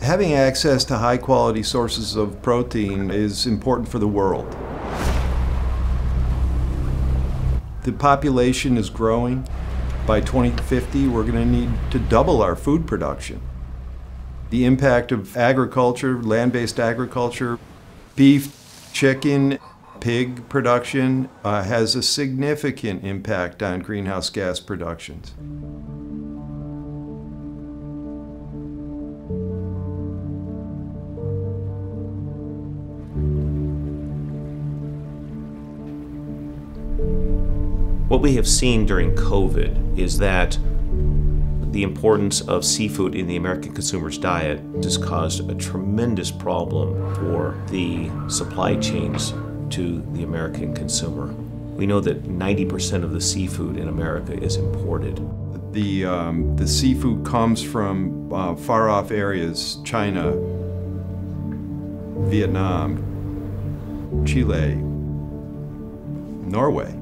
Having access to high quality sources of protein is important for the world. The population is growing. By 2050, we're going to need to double our food production. The impact of agriculture, land based agriculture, beef, chicken, pig production uh, has a significant impact on greenhouse gas productions. What we have seen during COVID is that the importance of seafood in the American consumer's diet has caused a tremendous problem for the supply chains to the American consumer. We know that 90% of the seafood in America is imported. The, um, the seafood comes from uh, far off areas China, Vietnam, Chile, Norway.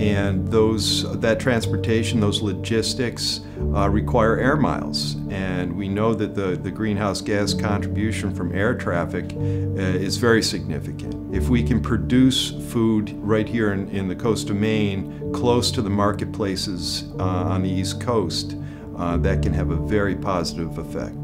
And those, that transportation, those logistics uh, require air miles. And we know that the, the greenhouse gas contribution from air traffic uh, is very significant. If we can produce food right here in, in the coast of Maine, close to the marketplaces uh, on the East Coast, uh, that can have a very positive effect.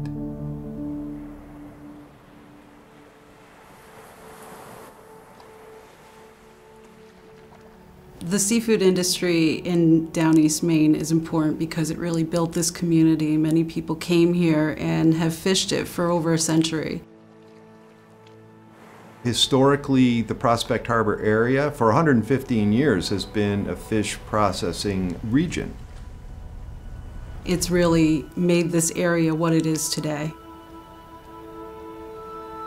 The seafood industry in down East Maine is important because it really built this community. Many people came here and have fished it for over a century. Historically, the Prospect Harbor area for 115 years has been a fish processing region. It's really made this area what it is today.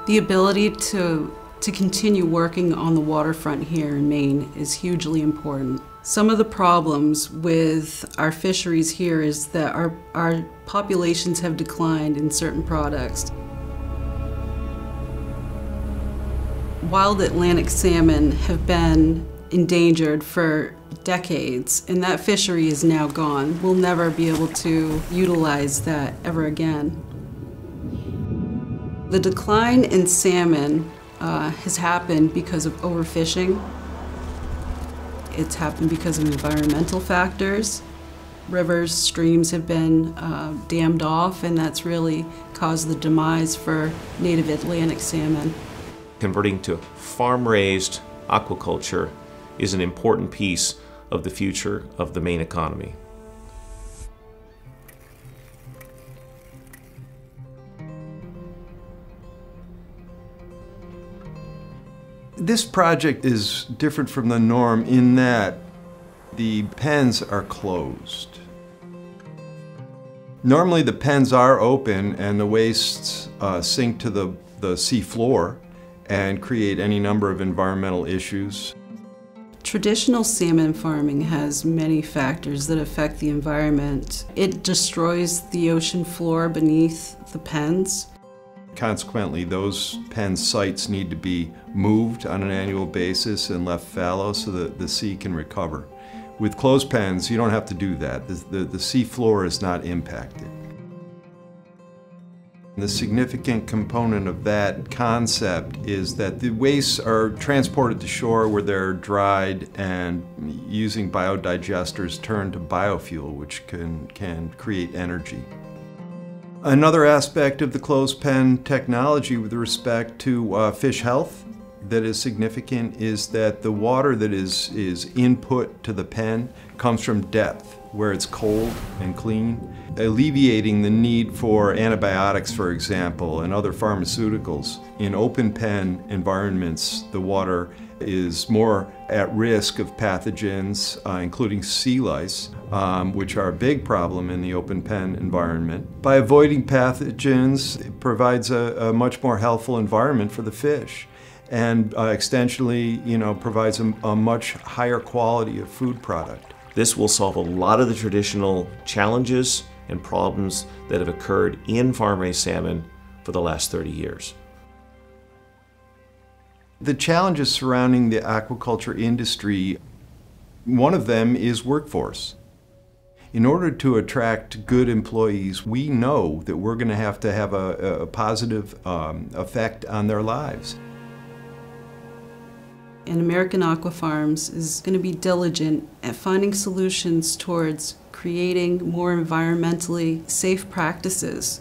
The ability to to continue working on the waterfront here in Maine is hugely important. Some of the problems with our fisheries here is that our, our populations have declined in certain products. Wild Atlantic salmon have been endangered for decades, and that fishery is now gone. We'll never be able to utilize that ever again. The decline in salmon uh, has happened because of overfishing. It's happened because of environmental factors. Rivers, streams have been uh, dammed off, and that's really caused the demise for native Atlantic salmon. Converting to farm raised aquaculture is an important piece of the future of the Maine economy. This project is different from the norm in that the pens are closed. Normally the pens are open and the wastes uh, sink to the, the sea floor and create any number of environmental issues. Traditional salmon farming has many factors that affect the environment. It destroys the ocean floor beneath the pens. Consequently, those pen sites need to be moved on an annual basis and left fallow so that the sea can recover. With closed pens, you don't have to do that. The, the, the sea floor is not impacted. The significant component of that concept is that the wastes are transported to shore where they're dried and using biodigesters turned to biofuel, which can, can create energy. Another aspect of the closed pen technology with respect to uh, fish health that is significant is that the water that is, is input to the pen comes from depth, where it's cold and clean, alleviating the need for antibiotics, for example, and other pharmaceuticals. In open pen environments, the water is more at risk of pathogens, uh, including sea lice, um, which are a big problem in the open pen environment. By avoiding pathogens, it provides a, a much more healthful environment for the fish and uh, extensionally, you know, provides a, a much higher quality of food product. This will solve a lot of the traditional challenges and problems that have occurred in farm-raised salmon for the last 30 years. The challenges surrounding the aquaculture industry, one of them is workforce. in order to attract good employees, we know that we're going to have to have a, a positive um, effect on their lives. And American Aquafarms is going to be diligent at finding solutions towards creating more environmentally safe practices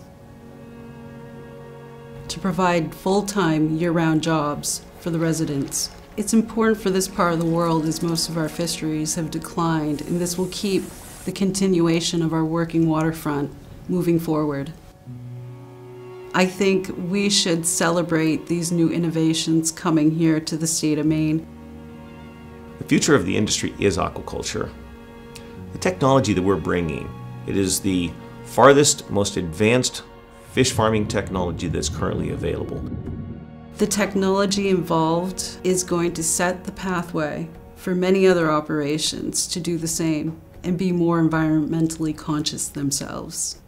to provide full-time year-round jobs for the residents. It's important for this part of the world as most of our fisheries have declined and this will keep the continuation of our working waterfront moving forward. I think we should celebrate these new innovations coming here to the state of Maine. The future of the industry is aquaculture. The technology that we're bringing, it is the farthest, most advanced fish farming technology that's currently available. The technology involved is going to set the pathway for many other operations to do the same and be more environmentally conscious themselves.